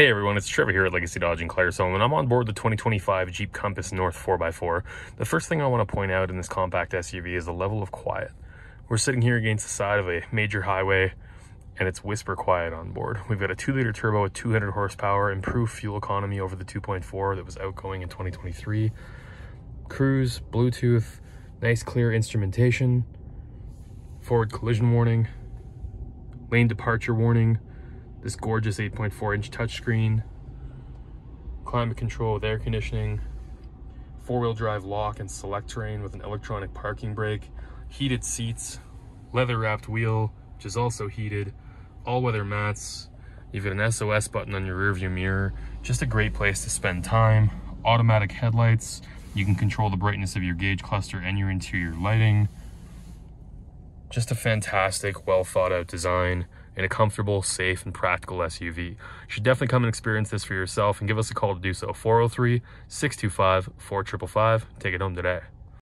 Hey everyone, it's Trevor here at Legacy Dodge in Claresholm, and I'm on board the 2025 Jeep Compass North 4x4. The first thing I want to point out in this compact SUV is the level of quiet. We're sitting here against the side of a major highway, and it's whisper quiet on board. We've got a 2-liter turbo with 200 horsepower, improved fuel economy over the 2.4 that was outgoing in 2023. Cruise, Bluetooth, nice clear instrumentation, forward collision warning, lane departure warning, this gorgeous 8.4 inch touchscreen, climate control with air conditioning, four-wheel drive lock and Selec-Terrain with an electronic parking brake, heated seats, leather wrapped wheel, which is also heated, all-weather mats, you've got an SOS button on your rearview mirror, just a great place to spend time, automatic headlights, you can control the brightness of your gauge cluster and your interior lighting, just a fantastic, well thought out design in a comfortable, safe, and practical SUV. You should definitely come and experience this for yourself and give us a call to do so. 403 625 4555. Take it home today.